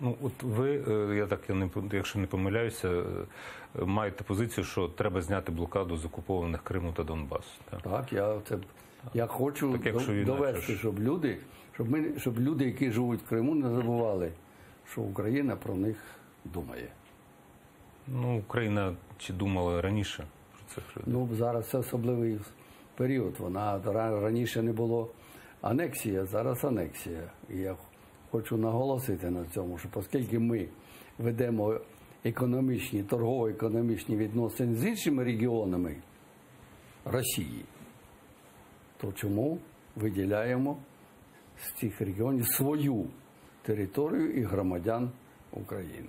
Ну, от ви, е, я так я не якщо не помиляюся, е, маєте позицію, що треба зняти блокаду з окупованих Криму та Донбасу. Так? Так, я це я хочу Так якщо до- довести, щоб люди, щоб ми, щоб люди, які живуть в Криму, не забували, що Україна про них думає. Ну, Україна чи думала раніше про людей? Ну зараз це особливий період. Вона раніше не було анексія, зараз анексія. І я хочу наголосити на цьому, що оскільки ми ведемо економічні, торгово-економічні відносини з іншими регіонами Росії, то чому виділяємо з цих регіонів свою територію і громадян України?